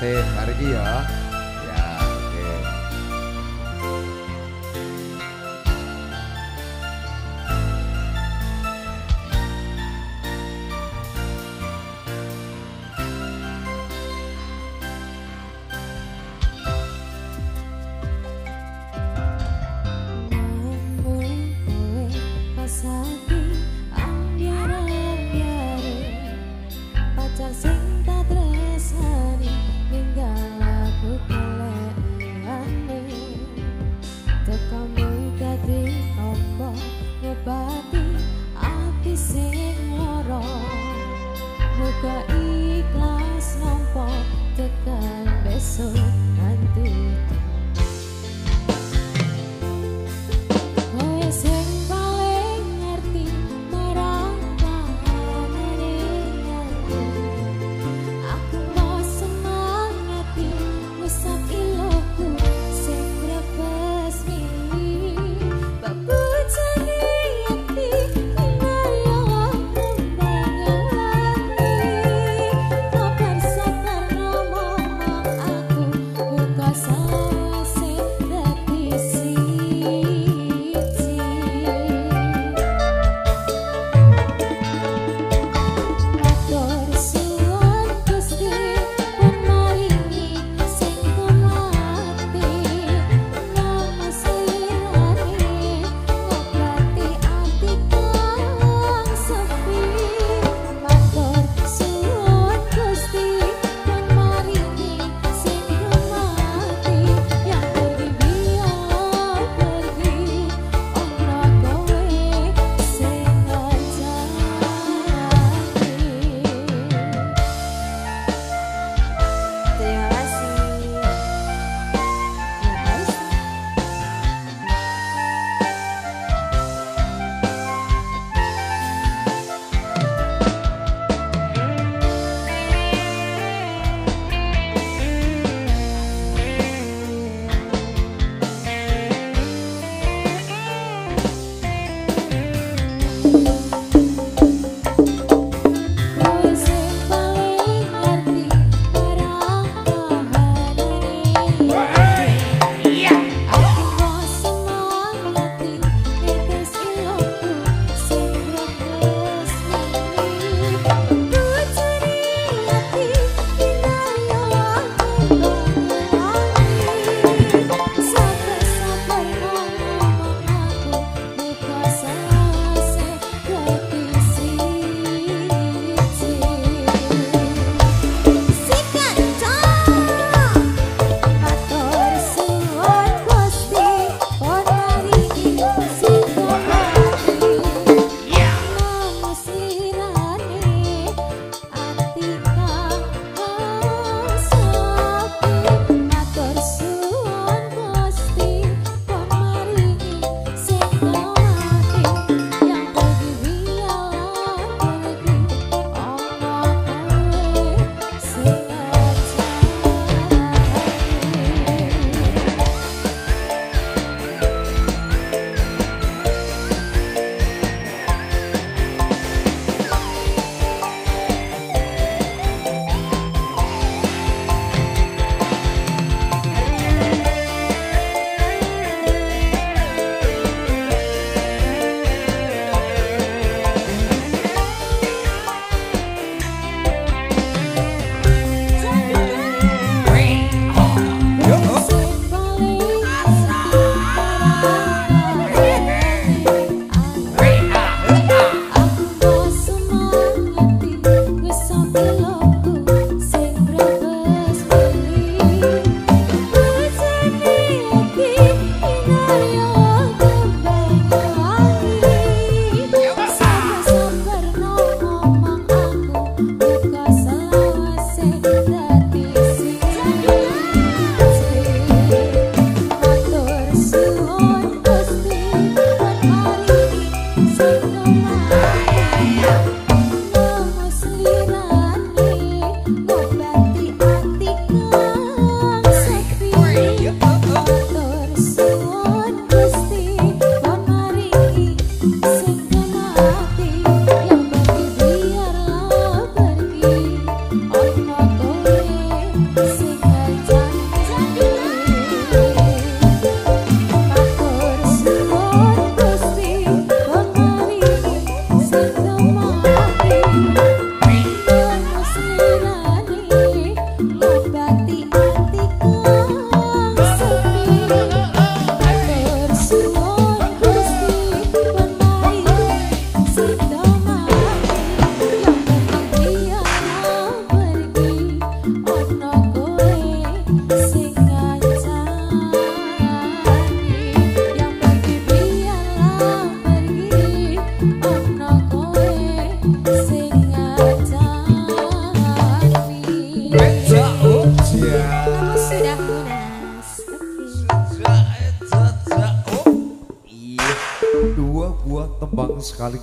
Sip, mari ya.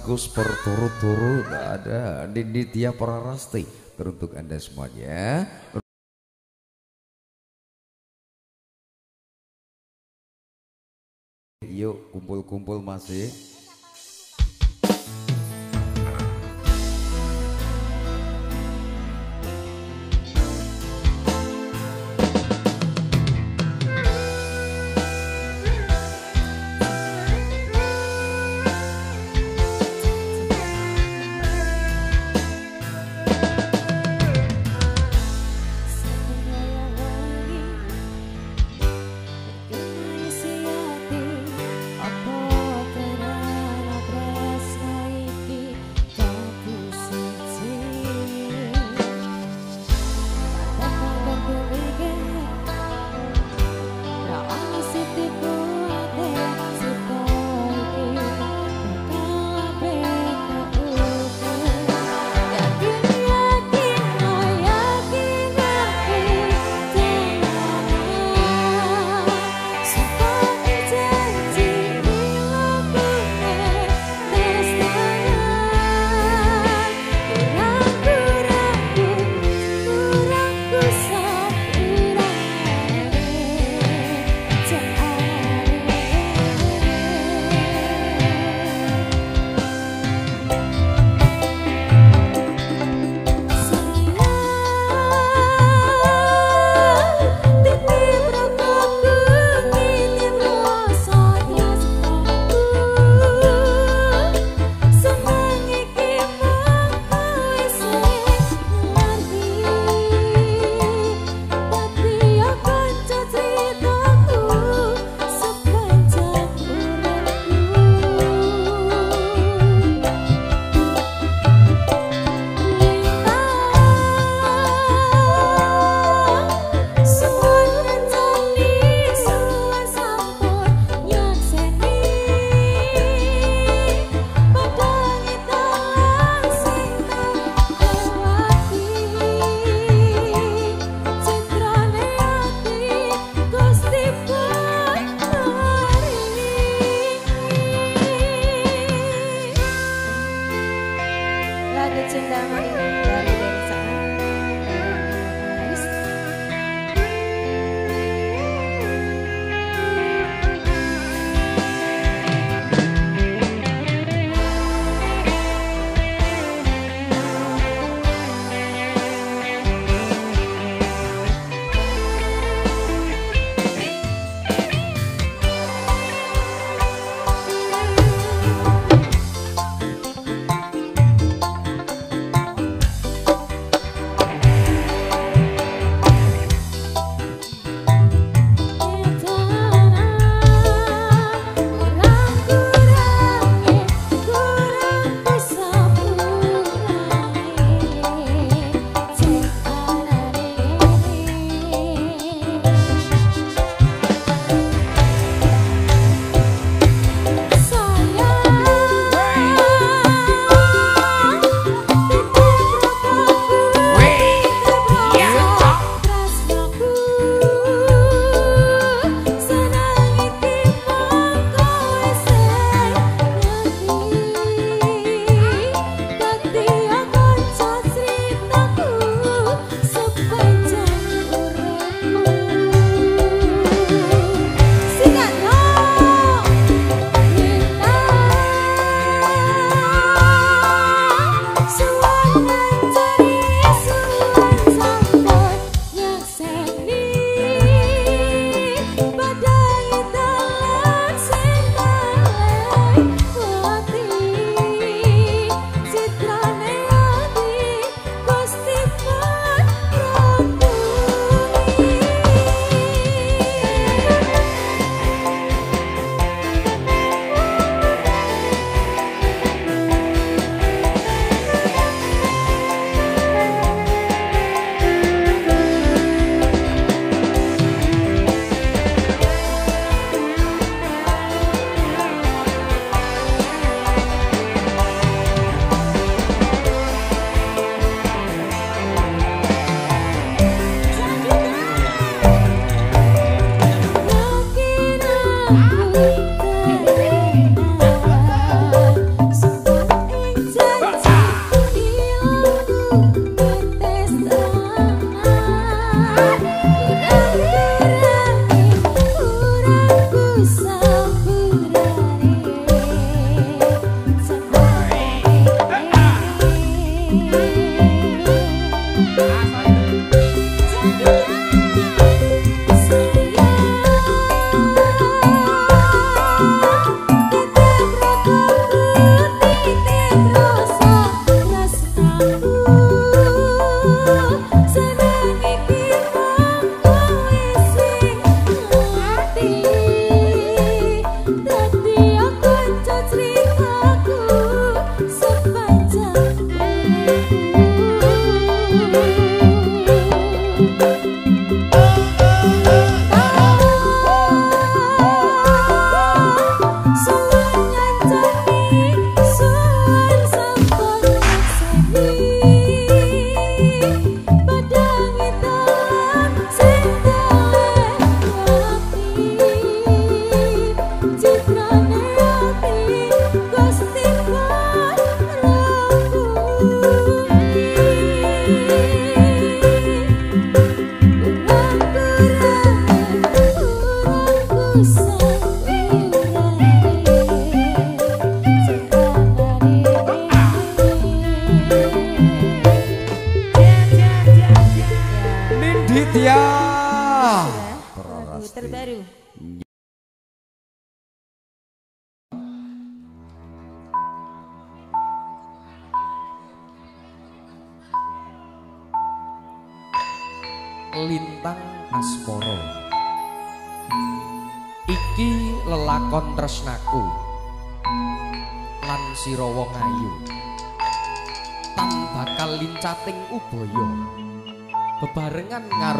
Sekaligus berturut-turut ada Ninditya Prarasti teruntuk Anda semuanya. Yuk kumpul-kumpul masih.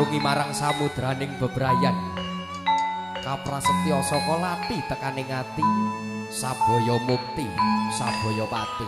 ngarungi marang samudraning bebrayan. Kaprasetya saka lati tekaning ati sabaya mukti sabaya pati.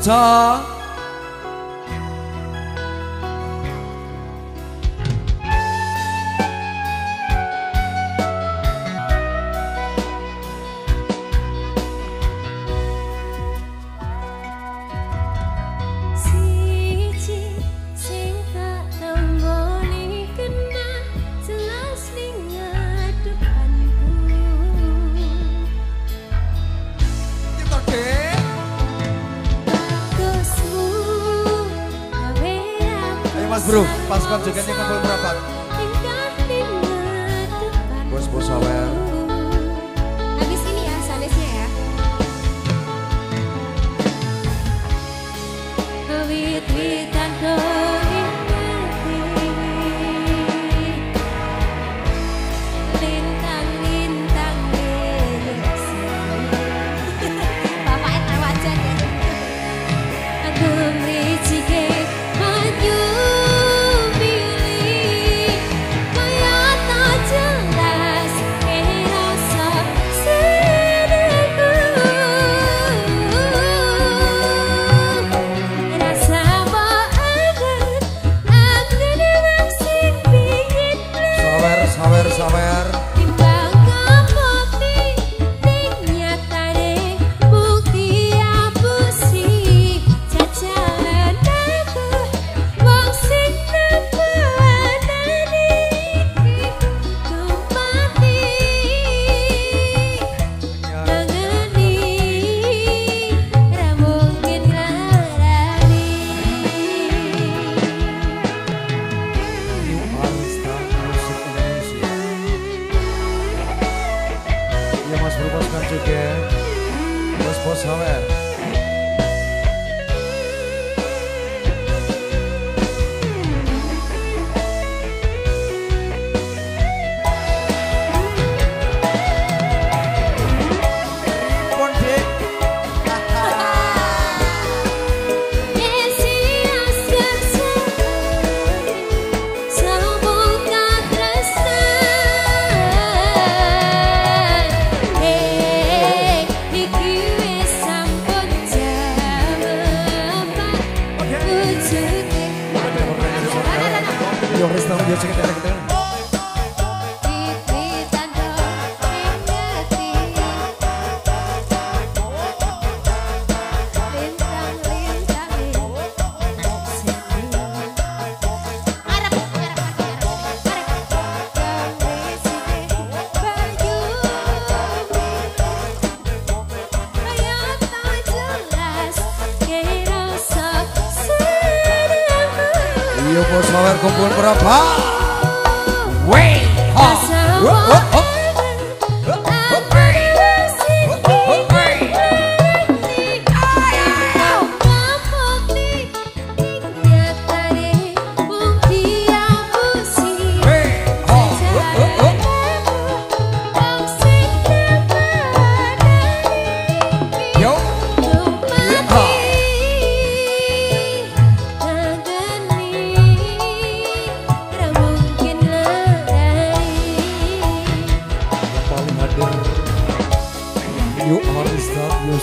喳就跟那个会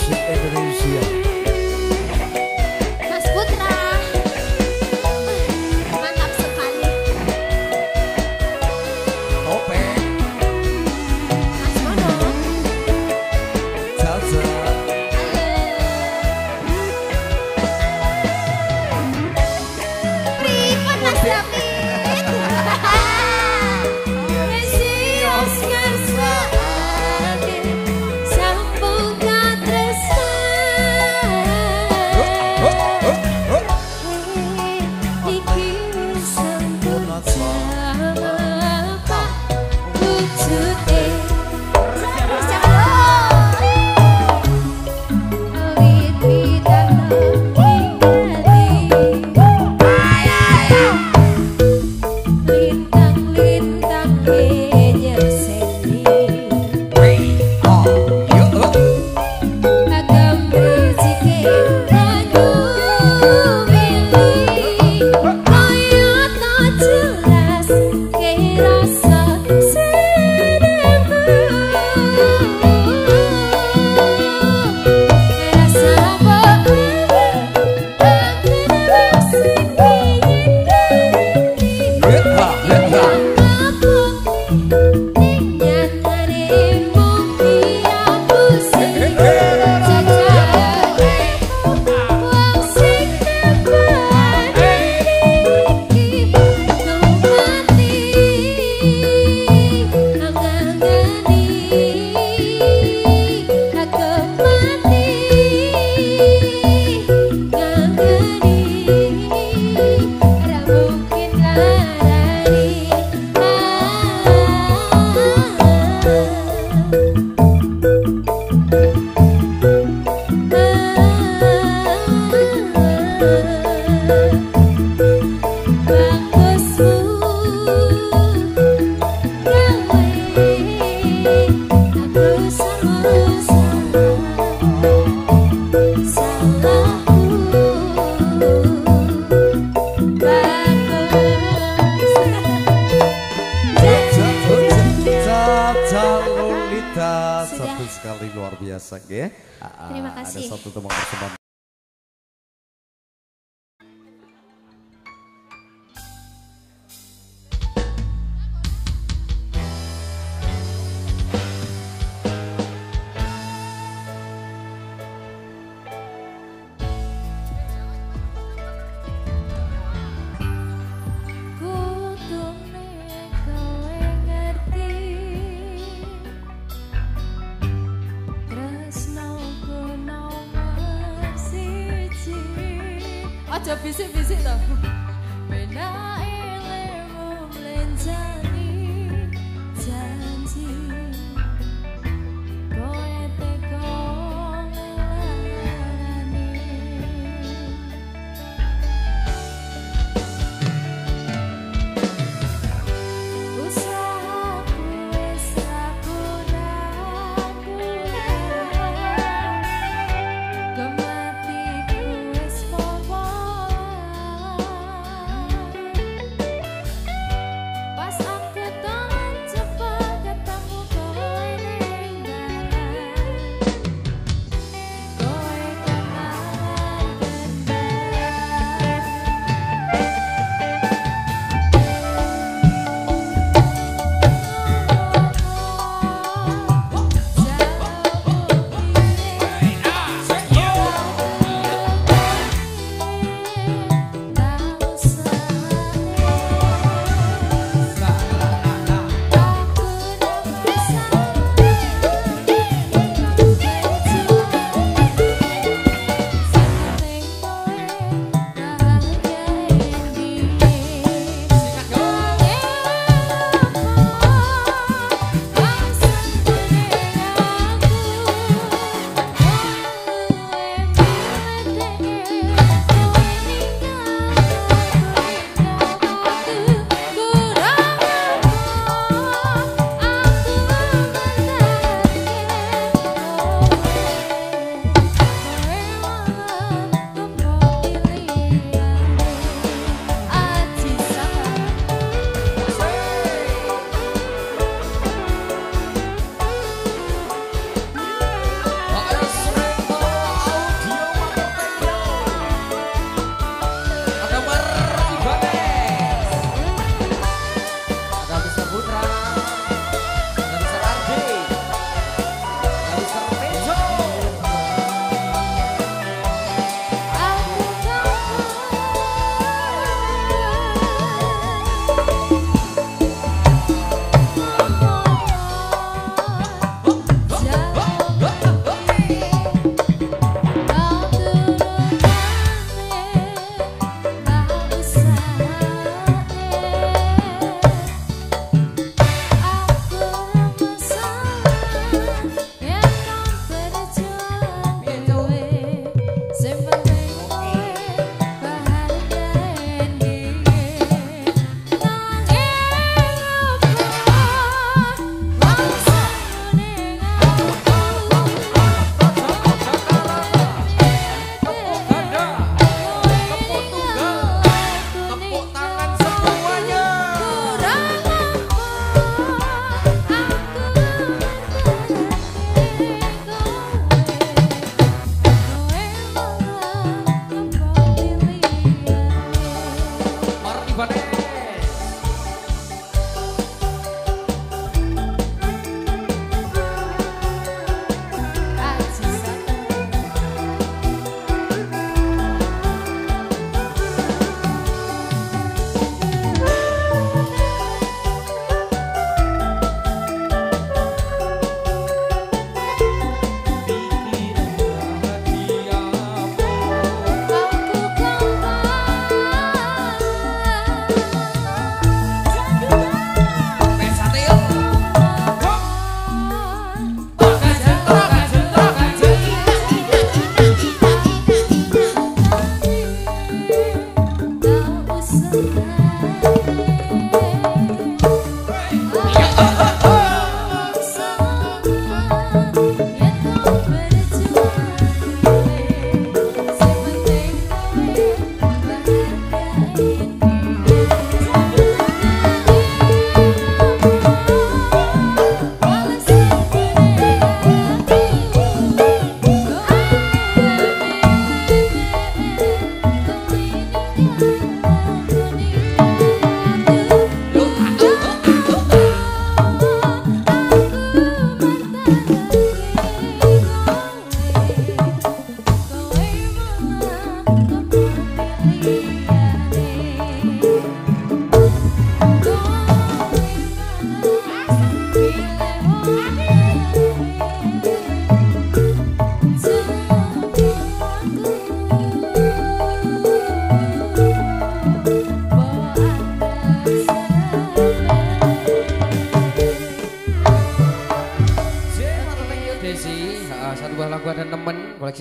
Music Indonesia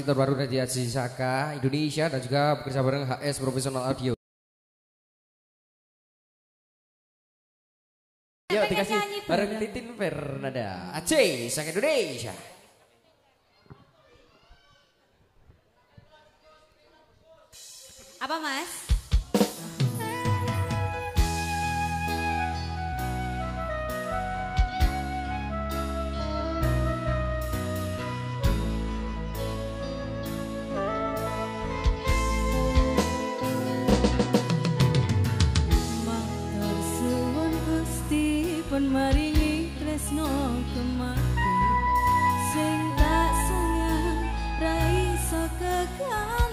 terbaru dari Aziz Saka Indonesia dan juga bekerja bareng HS Professional Audio. Yuk dikasih bareng. Titin Fernanda. Aceh Saka Indonesia. Apa mas? Maringi tresno kemati. Sing tak sayang ra iso keganti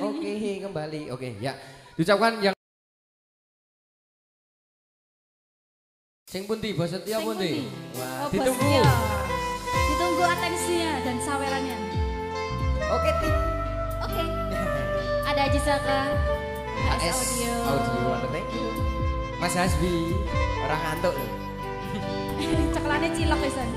kembali. Oke, kembali. Oke, ya. Diucapkan yang Sing pundi bos setia pundi? Wah, Oh, ditunggu. bosnya. Ditunggu atensinya dan sawerannya. Oke, Tik. Oke. Ada Aji Saka, HS Audio. Audio thank you. Mas Hasbi orang ngantuk. Ceklane cilok pisan.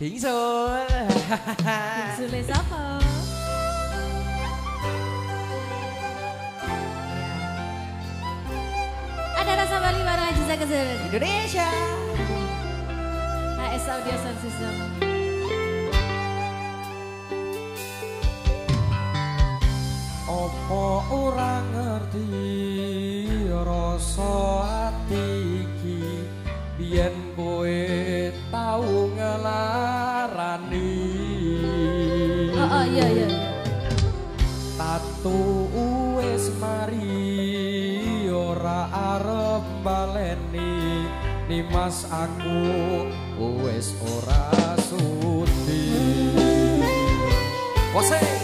Kingsul. Kingsul siapa? Ada rasa Bali bareng Haji Zakazul. Indonesia. HS Audio Sound System. Opo orang ngerti rasa hati biyen kowe tau ngelarani. Oh, oh iya iya. Tatu wis mari ora arep baleni. Nimas aku wis ora sudi Wasai.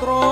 otro